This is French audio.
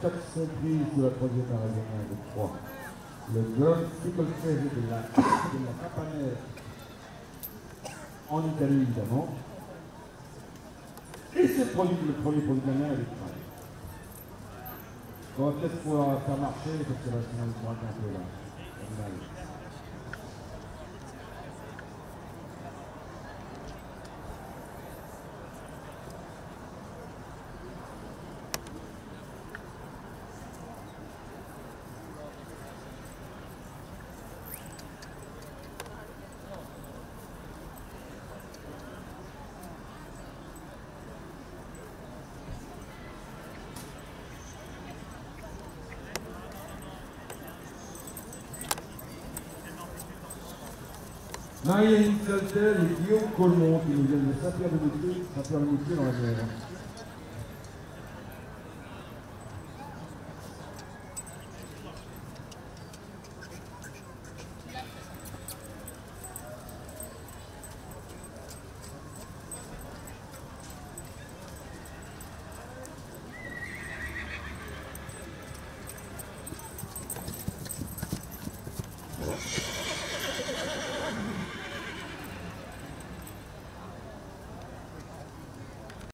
Quatre sont pris sur la troisième arrêt de 3. Le Grand Triple Ferry de la, de la en Italie, évidemment. Et c'est produit le premier produit l'année avec Prime. On va peut-être pouvoir faire marcher parce que sinon, il sera un peu là. Marie-Hélène Saltel et Guillaume Colmont qui nous viennent de Saint-Pierre-de-Moutier, Saint-Pierre-de-Moutier dans la Nièvre.